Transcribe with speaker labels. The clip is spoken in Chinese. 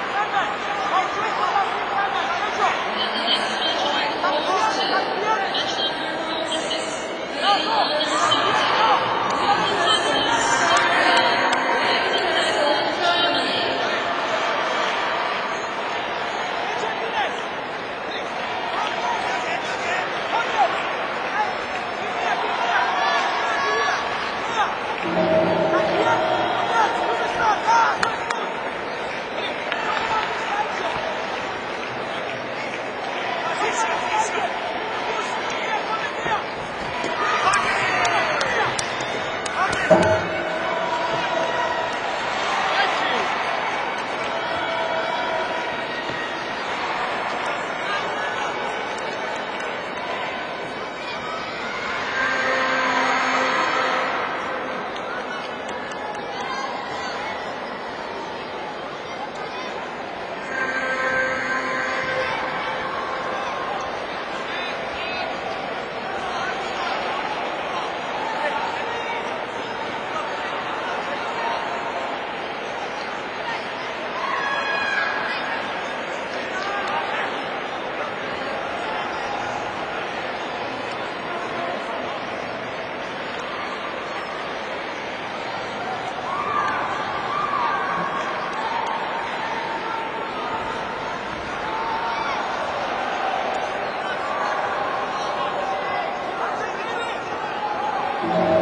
Speaker 1: 三百。Thank you.